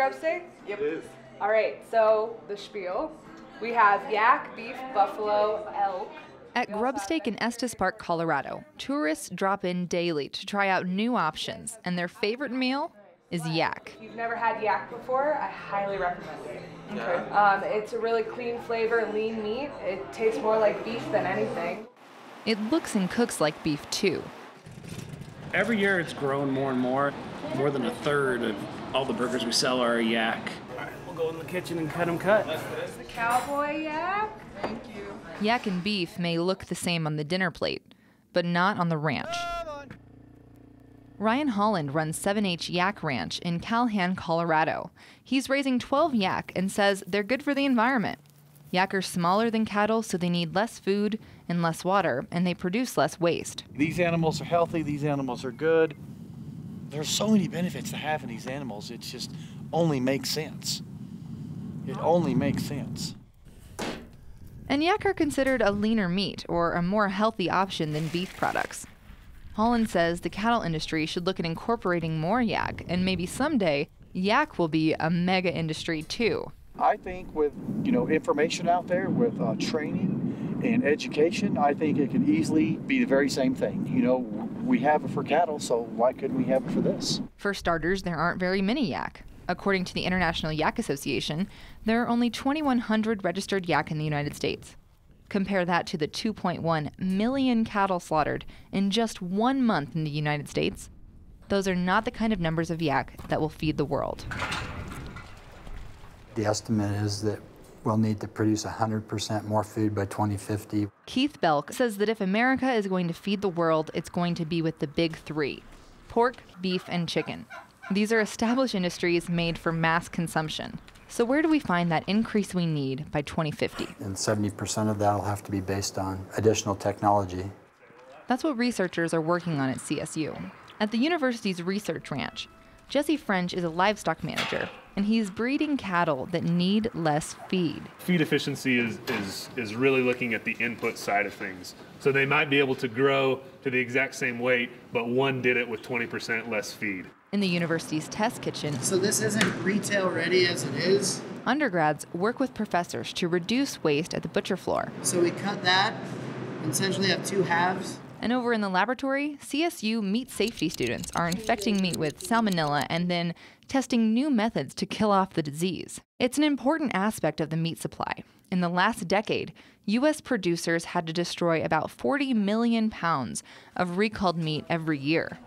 grub steak? Yep. It is. All right, so the spiel. We have yak, beef, buffalo, elk. At Grub Steak in Estes Park, Colorado, tourists drop in daily to try out new options, and their favorite meal is yak. If you've never had yak before, I highly recommend it. Okay. Um, it's a really clean flavor, lean meat. It tastes more like beef than anything. It looks and cooks like beef too. Every year it's grown more and more. More than a third of all the burgers we sell are yak. All right, we'll go in the kitchen and cut them cut. The cowboy yak. Thank you. Yak and beef may look the same on the dinner plate, but not on the ranch. Ryan Holland runs 7H Yak Ranch in Calhan, Colorado. He's raising 12 yak and says they're good for the environment. Yak are smaller than cattle, so they need less food and less water, and they produce less waste. These animals are healthy, these animals are good. There's so many benefits to having these animals, it just only makes sense. It only makes sense. And yak are considered a leaner meat or a more healthy option than beef products. Holland says the cattle industry should look at incorporating more yak, and maybe someday yak will be a mega industry too. I think with you know information out there, with uh, training and education, I think it could easily be the very same thing. You know, we have it for cattle, so why couldn't we have it for this? For starters, there aren't very many yak. According to the International Yak Association, there are only 2,100 registered yak in the United States. Compare that to the 2.1 million cattle slaughtered in just one month in the United States. Those are not the kind of numbers of yak that will feed the world. The estimate is that we'll need to produce 100% more food by 2050. Keith Belk says that if America is going to feed the world, it's going to be with the big three pork, beef, and chicken. These are established industries made for mass consumption. So, where do we find that increase we need by 2050? And 70% of that will have to be based on additional technology. That's what researchers are working on at CSU. At the university's research ranch, Jesse French is a livestock manager, and he's breeding cattle that need less feed. Feed efficiency is, is, is really looking at the input side of things. So they might be able to grow to the exact same weight, but one did it with 20% less feed. In the university's test kitchen, So this isn't retail ready as it is. undergrads work with professors to reduce waste at the butcher floor. So we cut that and essentially have two halves. And over in the laboratory, CSU meat safety students are infecting meat with salmonella and then testing new methods to kill off the disease. It's an important aspect of the meat supply. In the last decade, U.S. producers had to destroy about 40 million pounds of recalled meat every year.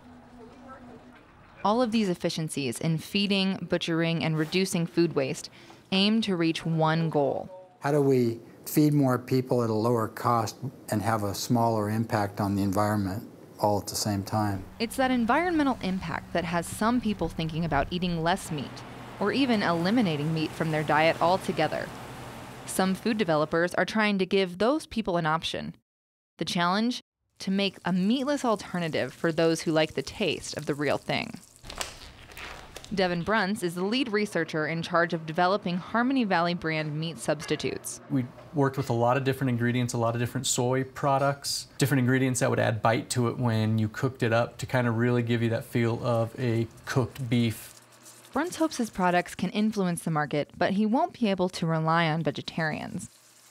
All of these efficiencies in feeding, butchering, and reducing food waste aim to reach one goal How do we feed more people at a lower cost and have a smaller impact on the environment all at the same time? It's that environmental impact that has some people thinking about eating less meat, or even eliminating meat from their diet altogether. Some food developers are trying to give those people an option. The challenge? To make a meatless alternative for those who like the taste of the real thing. Devin Bruntz is the lead researcher in charge of developing Harmony Valley brand meat substitutes. We worked with a lot of different ingredients, a lot of different soy products, different ingredients that would add bite to it when you cooked it up to kind of really give you that feel of a cooked beef. Bruntz hopes his products can influence the market, but he won't be able to rely on vegetarians.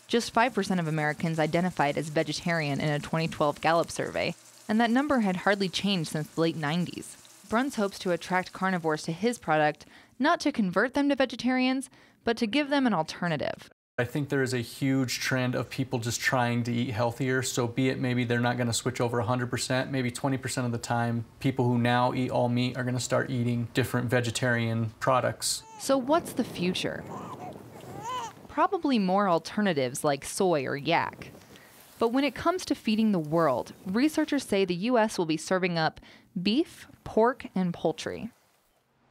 Just 5% of Americans identified as vegetarian in a 2012 Gallup survey, and that number had hardly changed since the late 90s. Bruntz hopes to attract carnivores to his product, not to convert them to vegetarians, but to give them an alternative. I think there is a huge trend of people just trying to eat healthier. So, be it maybe they're not going to switch over 100%, maybe 20% of the time, people who now eat all meat are going to start eating different vegetarian products. So, what's the future? Probably more alternatives like soy or yak. But when it comes to feeding the world, researchers say the U.S. will be serving up beef, pork, and poultry.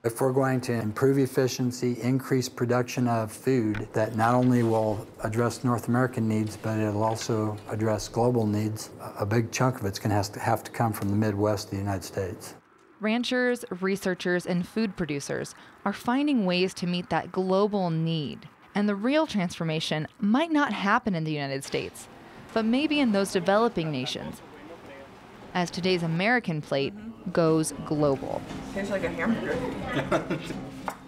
If we're going to improve efficiency, increase production of food that not only will address North American needs, but it'll also address global needs, a big chunk of it's going to have to, come from the Midwest of the United States. Ranchers, researchers, and food producers are finding ways to meet that global need. And the real transformation might not happen in the United States, but maybe in those developing nations, as today's American plate goes global. Tastes like a hamburger.